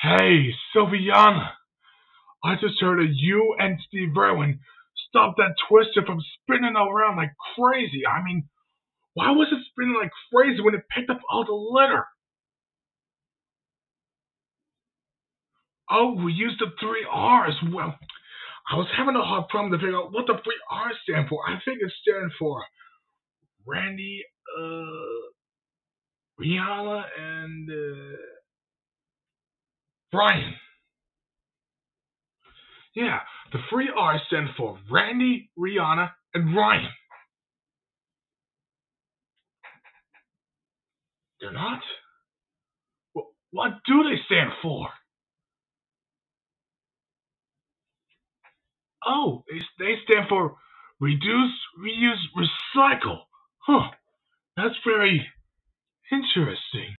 Hey, Sylviana. I just heard that you and Steve Irwin stopped that twister from spinning around like crazy. I mean, why was it spinning like crazy when it picked up all the litter? Oh, we used the three R's. Well, I was having a hard problem to figure out what the three R's stand for. I think it stands for Randy, uh, Rihanna, and uh, Brian. Yeah, the three R's stand for Randy, Rihanna, and Ryan. They're not? What do they stand for? Oh, they, they stand for Reduce, Reuse, Recycle. Huh. That's very interesting.